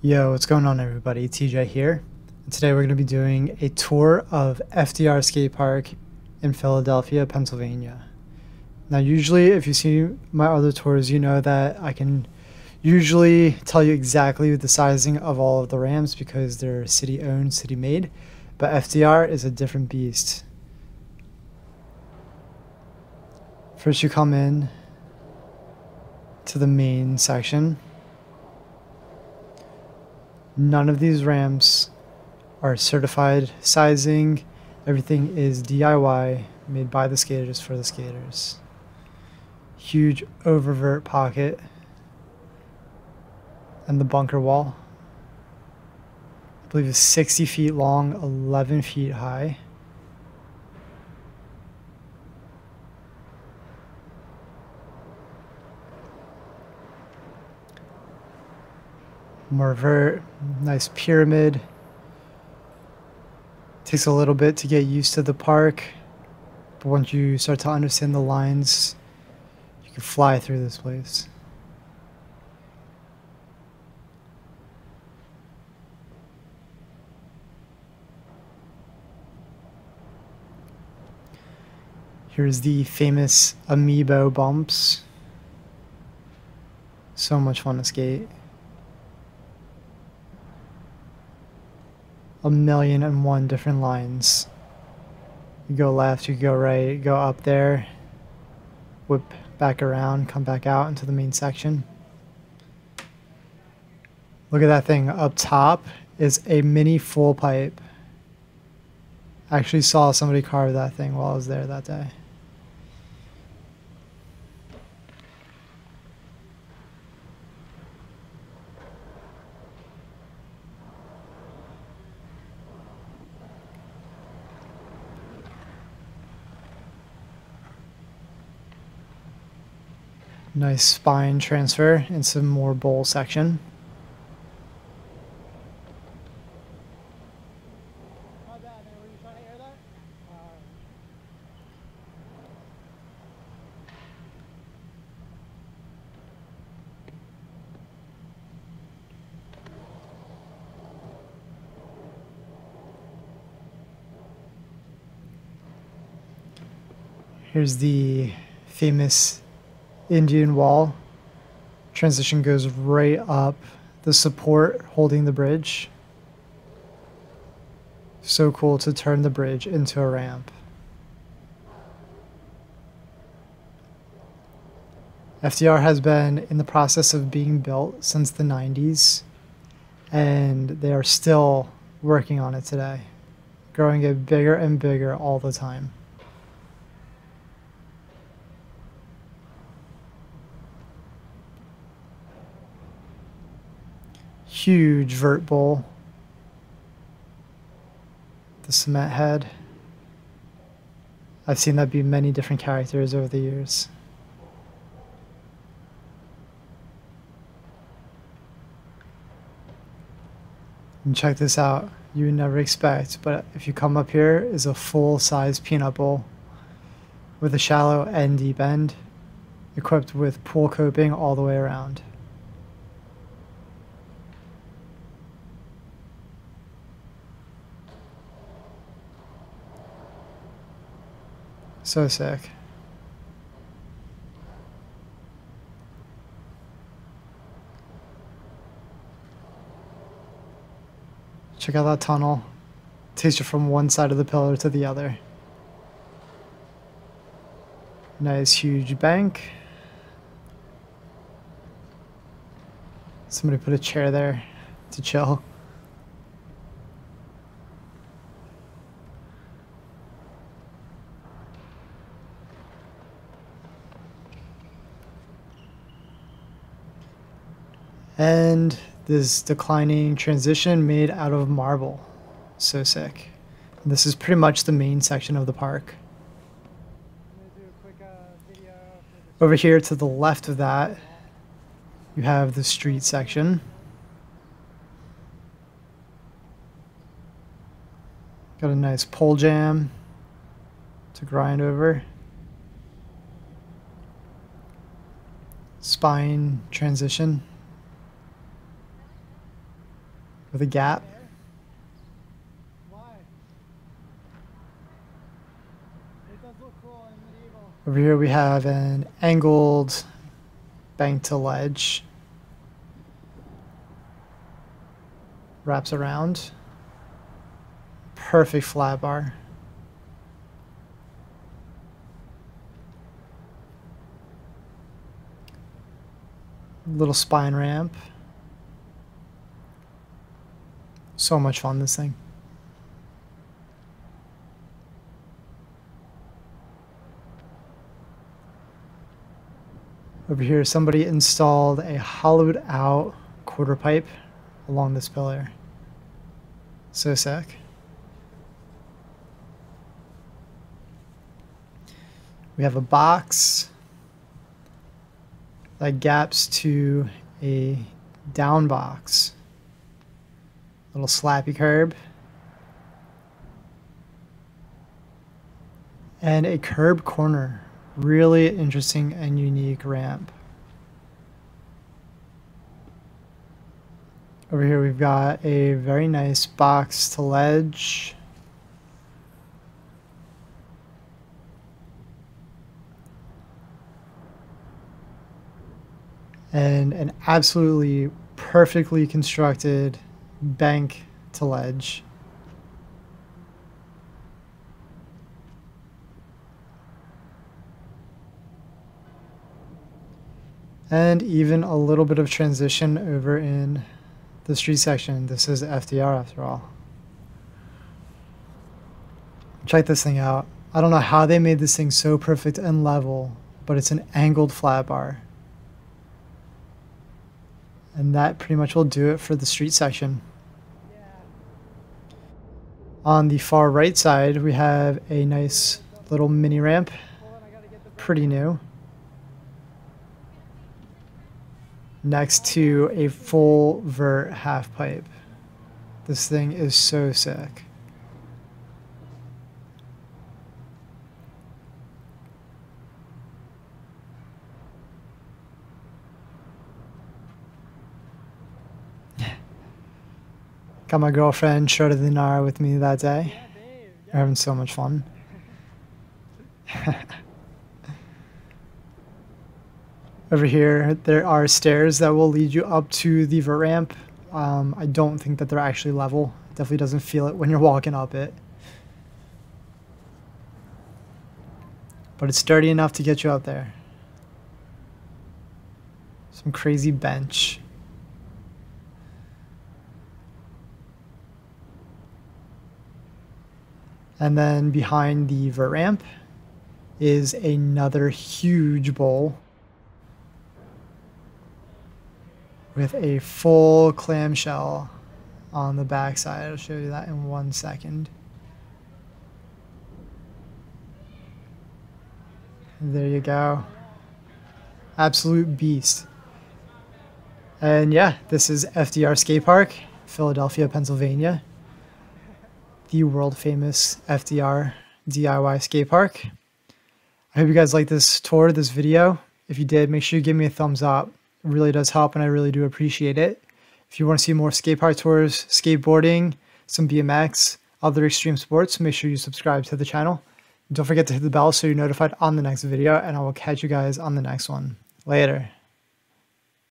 Yo, what's going on everybody? TJ here. And today we're going to be doing a tour of FDR Skate Park in Philadelphia, Pennsylvania. Now usually if you see my other tours, you know that I can usually tell you exactly the sizing of all of the ramps because they're city owned, city made. But FDR is a different beast. First you come in to the main section None of these ramps are certified sizing. Everything is DIY, made by the skaters for the skaters. Huge oververt pocket and the bunker wall. I believe it's 60 feet long, 11 feet high. More nice pyramid. Takes a little bit to get used to the park, but once you start to understand the lines, you can fly through this place. Here's the famous Amoeba bumps. So much fun to skate. A million and one different lines. You go left, you go right, go up there, whip back around, come back out into the main section. Look at that thing up top is a mini full pipe. I actually saw somebody carve that thing while I was there that day. Nice spine transfer and some more bowl section. Here's the famous Indian wall. Transition goes right up the support holding the bridge. So cool to turn the bridge into a ramp. FDR has been in the process of being built since the 90s, and they are still working on it today, growing it bigger and bigger all the time. Huge vert bowl. The cement head. I've seen that be many different characters over the years. And check this out. You would never expect, but if you come up here is a full-size peanut bowl with a shallow and deep end, equipped with pool coping all the way around. So sick. Check out that tunnel. Takes you from one side of the pillar to the other. Nice huge bank. Somebody put a chair there to chill. And this declining transition made out of marble. So sick. And this is pretty much the main section of the park. Over here to the left of that, you have the street section. Got a nice pole jam to grind over. Spine transition. With a gap. Over here we have an angled bank to ledge. Wraps around. Perfect flat bar. Little spine ramp. So much fun, this thing. Over here, somebody installed a hollowed out quarter pipe along this pillar. So sick. We have a box that gaps to a down box. Little slappy curb. And a curb corner really interesting and unique ramp. Over here we've got a very nice box to ledge. And an absolutely perfectly constructed bank to ledge. and even a little bit of transition over in the street section. This is FDR after all. Check this thing out. I don't know how they made this thing so perfect and level, but it's an angled flat bar. And that pretty much will do it for the street section. On the far right side, we have a nice little mini ramp. Pretty new. next to a full vert half pipe. This thing is so sick. Got my girlfriend Shota Dinara with me that day. We're having so much fun. Over here, there are stairs that will lead you up to the ramp. Um, I don't think that they're actually level. Definitely doesn't feel it when you're walking up it. But it's sturdy enough to get you up there. Some crazy bench. And then behind the vert ramp is another huge bowl with a full clamshell on the backside. I'll show you that in one second. There you go. Absolute beast. And yeah, this is FDR Skate Park, Philadelphia, Pennsylvania. The world famous FDR DIY skate park. I hope you guys liked this tour, this video. If you did, make sure you give me a thumbs up really does help and I really do appreciate it. If you want to see more skate park tours, skateboarding, some BMX, other extreme sports, make sure you subscribe to the channel. Don't forget to hit the bell so you're notified on the next video and I will catch you guys on the next one. Later.